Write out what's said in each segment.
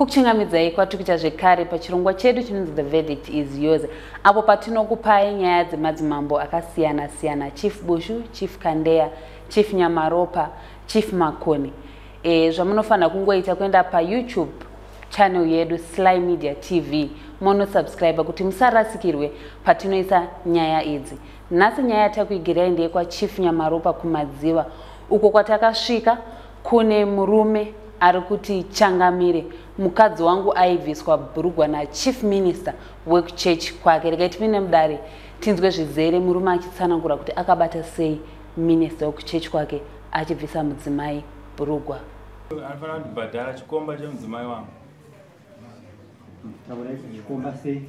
kukuchingamidzai kwatiri kuita zvekare pachirongwa chedu chinonzi the verdict is yours. Apo patinokupai nyaya dzemadzimambo akasiyana-siyana chief bushu chief kandeya chief nyamaropa chief makoni e, zvamunofanira kungoita kuenda payoutube channel yedu sly media tv monosubscribe kuti musarasikirwe patinoisa nyaya idzi. Nhasi nyaya yatakuigirai ndeyekwachief nyamaropa kumadziva uko kwatakasvika kune murume ari kuti changamire mukadzi wangu aibviswa bhurugwa nachief minister wekuchechi kwake. Regai tipinde mudare tinzwe zvizere murume achitsanangura kuti akabata sei minista wekuchechi kwake achibvisa mudzimai bhurugwa anofanira kundibhadhara chikomba chemudzimai wangu. Chikomba sei?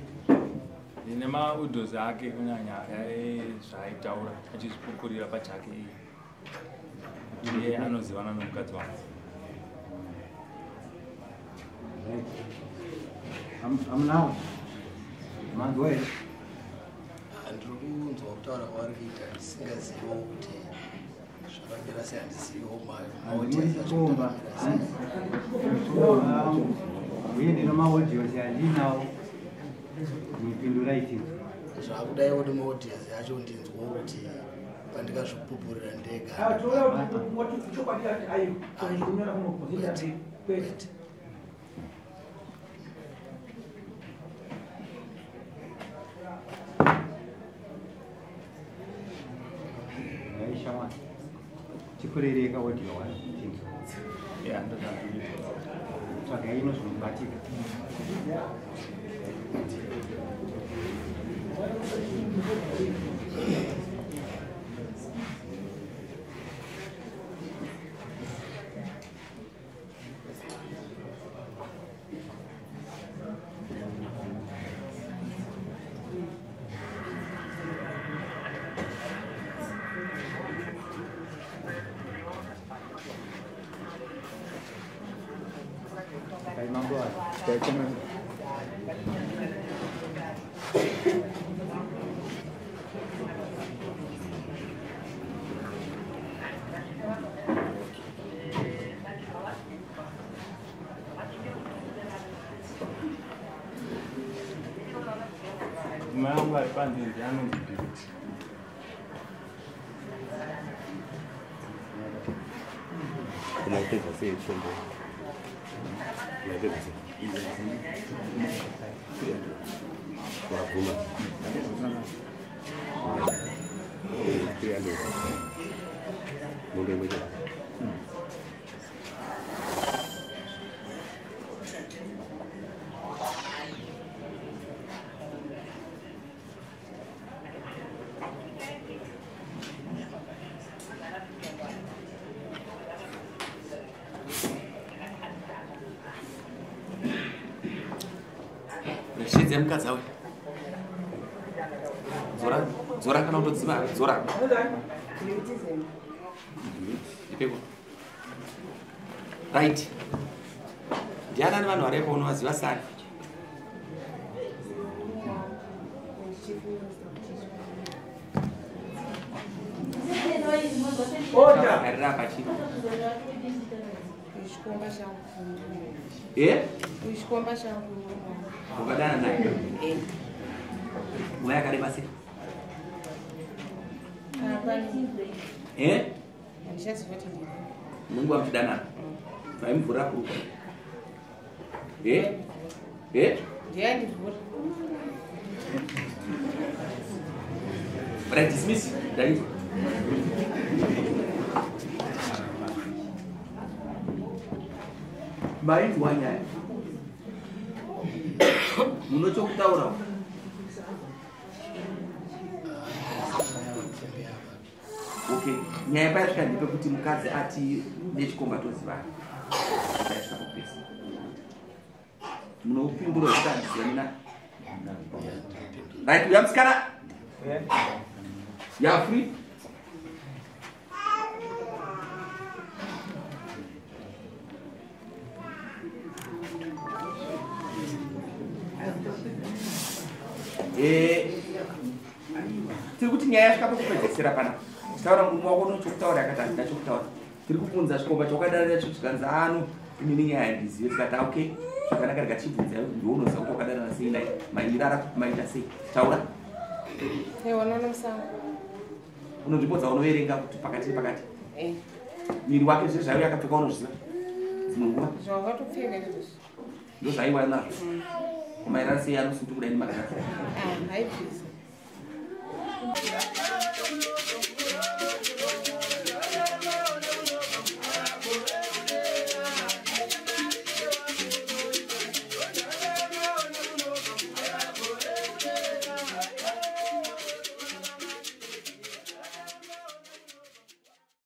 Ine maudhos ake kunyanya zvaaitaura achizvipupurira pachake iye iye anozivana nomukadzi wangu amunawo manzwa here handiri kunzwa kutaura kwavari kuita ndisingaziviwo kuti zvakamira sei handiziviwo handimuchikomba uye ndino maodhiyosi handinawo. Mipinduraiti zvakudaiwo nemaodhiasi yacho ndinzwawo kuti pandikazvipupurira ndega chikurereka odhiyo wa tsvagai ino zvinobatika kaimangova mudzimai Recommend. Mama ipande ndiani ndibhiti. Kumapedza. 내려주세요. 와, 고마워. 그래야 돼. 모래 모자. Shidze mukadzi awe. Dzora dzora kana kutodzima dzora. Ipeko. Right. Ndianani vanhu varipo unovaziva sani? Garira Os combas são E? Os combas são Koga dana na yo? E. Mwaya kare basi? E? Mungu amshidana. Faimu fura kuruka. E? E? Ndiye ndivura. But I dismiss. That is. Nyaya munotokutaura okay. Nyaya payasvika ndepekuti mukadzi ati nechikomba tozivana payasvika pakupesa munoupinduro zvikandiziva mina right uya musikana? Ya tiri kuti nyaya yasvika pakupedzisira pana taura murume wako nochokutaura yakati handina chokutaura. Tiri kubvunza chikomba chaukadarira cho tikanzi ano inini nyaya handizive tikati okay zvakanaka rikachibvunza ndounoziva kuti wakadanana sei? Naye maira arakuti maita sei? Taura. Unozvipo dzaunoverenga kuti pakati nepakati. Miri wake zve zvaivo yakapfeka unozviziva? Dzimwe nguva? Ndo zvaiva nazvo. Kumaira sei anosuti kudai nemakati Ah, Thank you.